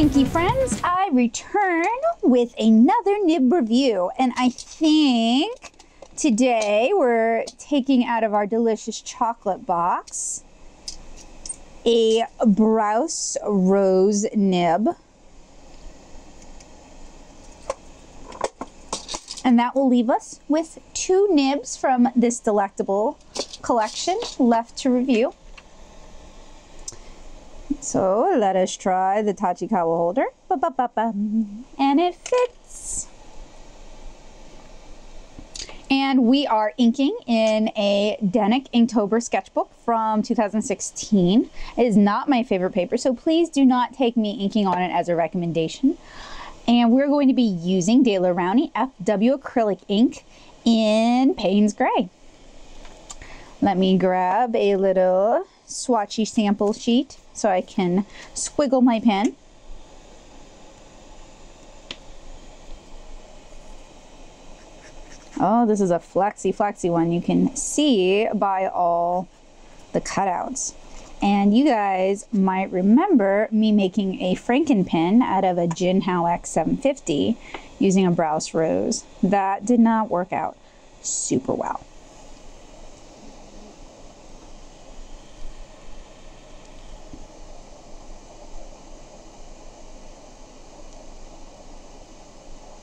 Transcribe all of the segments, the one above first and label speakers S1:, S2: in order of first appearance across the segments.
S1: Inky friends, I return with another nib review, and I think today we're taking out of our delicious chocolate box a Brause Rose nib. And that will leave us with two nibs from this delectable collection left to review. So let us try the Tachikawa holder. Ba -ba -ba and it fits. And we are inking in a Denik Inktober sketchbook from 2016. It is not my favorite paper, so please do not take me inking on it as a recommendation. And we're going to be using Daler Rowney FW acrylic ink in Payne's Gray. Let me grab a little swatchy sample sheet so I can squiggle my pen. Oh, this is a flexy, flexy one. You can see by all the cutouts. And you guys might remember me making a Franken pen out of a Jinhao X750 using a Brause Rose. That did not work out super well.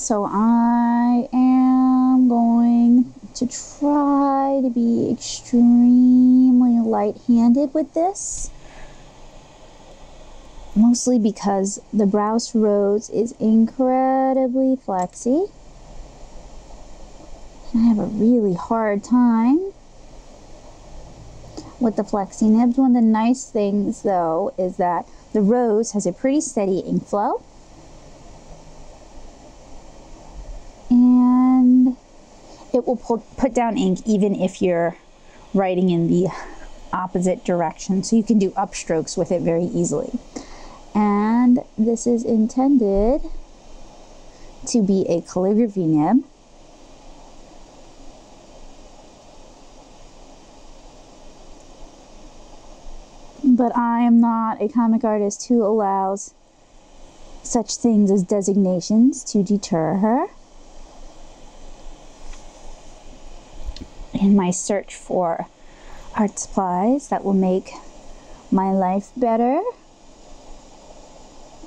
S1: So I am going to try to be extremely light-handed with this. Mostly because the Brause Rose is incredibly flexy. I have a really hard time with the flexi nibs. One of the nice things though is that the Rose has a pretty steady ink flow it will put down ink even if you're writing in the opposite direction. So you can do upstrokes with it very easily. And this is intended to be a calligraphy nib. But I am not a comic artist who allows such things as designations to deter her. In my search for art supplies that will make my life better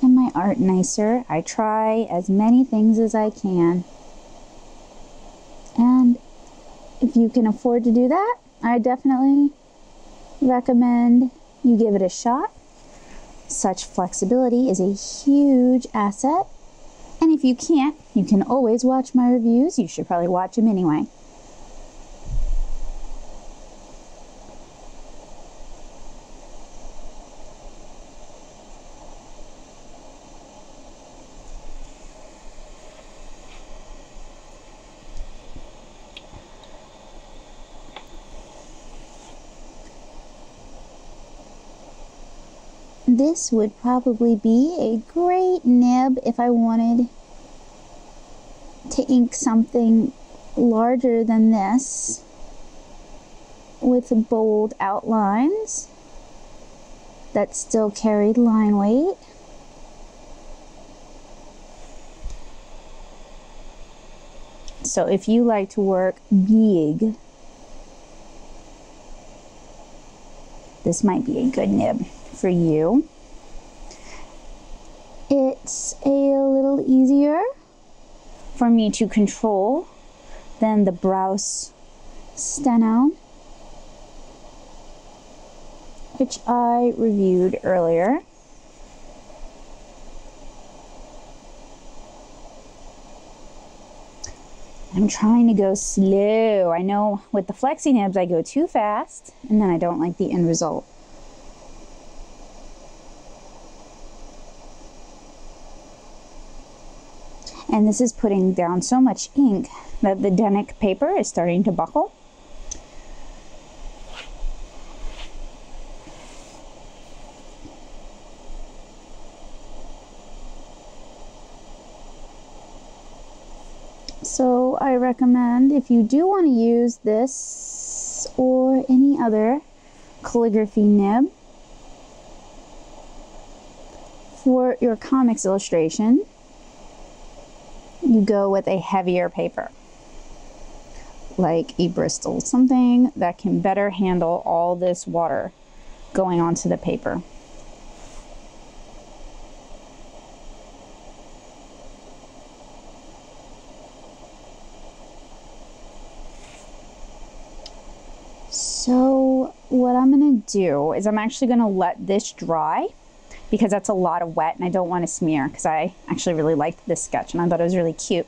S1: and my art nicer. I try as many things as I can. And if you can afford to do that, I definitely recommend you give it a shot. Such flexibility is a huge asset. And if you can't, you can always watch my reviews. You should probably watch them anyway. This would probably be a great nib if I wanted to ink something larger than this with bold outlines that still carried line weight. So if you like to work big, this might be a good nib for you. It's a little easier for me to control than the Brause Steno, which I reviewed earlier. I'm trying to go slow. I know with the flexi nibs I go too fast and then I don't like the end result. And this is putting down so much ink that the Denik paper is starting to buckle. So I recommend if you do want to use this or any other calligraphy nib, for your comics illustration, you go with a heavier paper like a Bristol, something that can better handle all this water going onto the paper. So what I'm gonna do is I'm actually gonna let this dry because that's a lot of wet and I don't want to smear because I actually really liked this sketch and I thought it was really cute.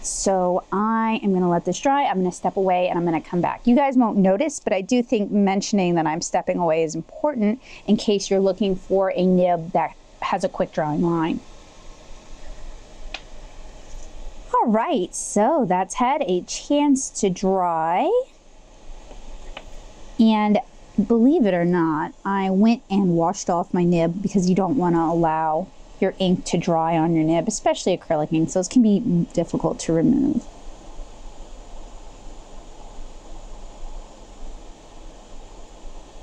S1: So I am going to let this dry. I'm going to step away and I'm going to come back. You guys won't notice, but I do think mentioning that I'm stepping away is important in case you're looking for a nib that has a quick drying line. All right, so that's had a chance to dry. And believe it or not, I went and washed off my nib because you don't want to allow your ink to dry on your nib, especially acrylic ink, so it can be difficult to remove.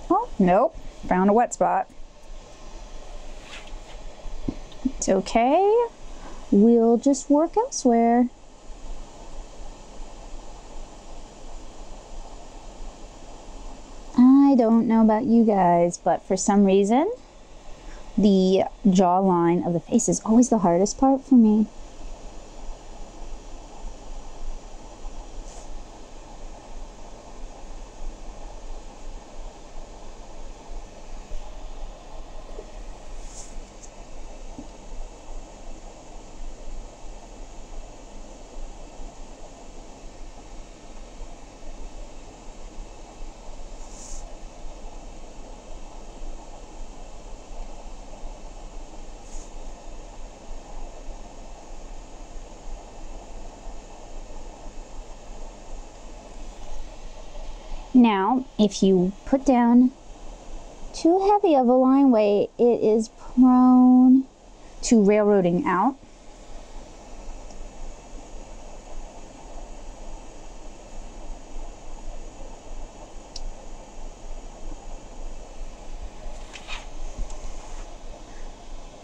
S1: Oh, nope, found a wet spot. It's okay. We'll just work elsewhere. I don't know about you guys, but for some reason, the jawline of the face is always the hardest part for me. Now, if you put down too heavy of a line weight, it is prone to railroading out.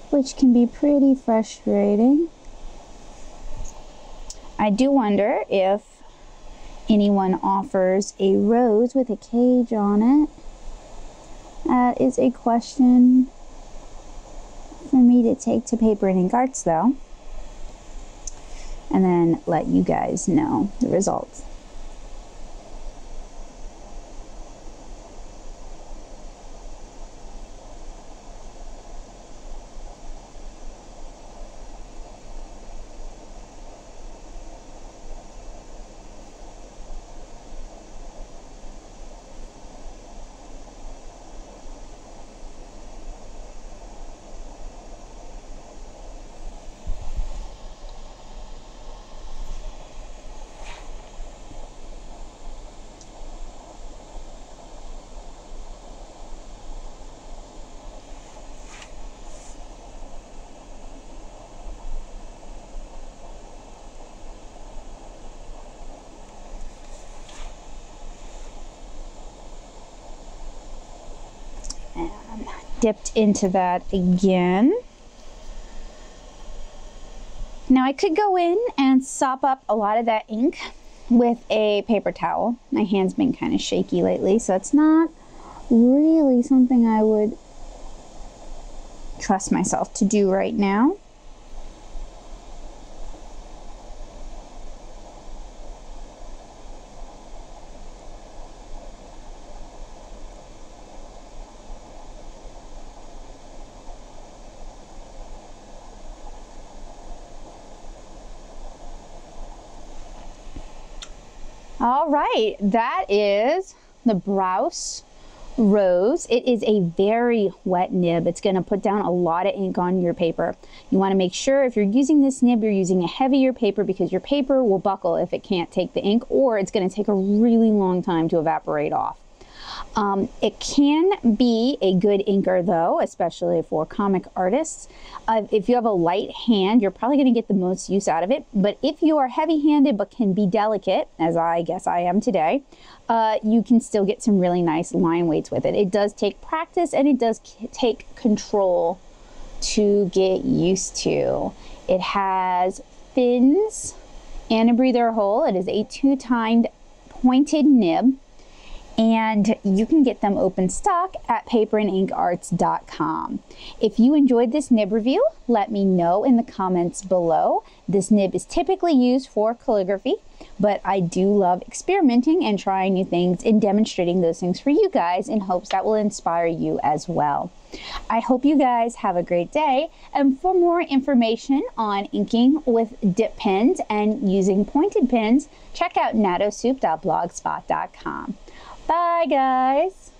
S1: which can be pretty frustrating. I do wonder if anyone offers a rose with a cage on it. That is a question for me to take to Paper and Ink Arts though. And then let you guys know the results. Dipped into that again. Now I could go in and sop up a lot of that ink with a paper towel. My hand's been kind of shaky lately, so it's not really something I would trust myself to do right now. All right, that is the Brause Rose. It is a very wet nib. It's going to put down a lot of ink on your paper. You want to make sure if you're using this nib, you're using a heavier paper because your paper will buckle if it can't take the ink or it's going to take a really long time to evaporate off. Um, it can be a good inker though, especially for comic artists. Uh, if you have a light hand, you're probably going to get the most use out of it. But if you are heavy-handed but can be delicate, as I guess I am today, uh, you can still get some really nice line weights with it. It does take practice and it does take control to get used to. It has fins and a breather hole. It is a two-tined pointed nib and you can get them open stock at paperandinkarts.com. If you enjoyed this nib review, let me know in the comments below. This nib is typically used for calligraphy, but I do love experimenting and trying new things and demonstrating those things for you guys in hopes that will inspire you as well. I hope you guys have a great day. And for more information on inking with dip pens and using pointed pens, check out nattosoup.blogspot.com. Bye, guys.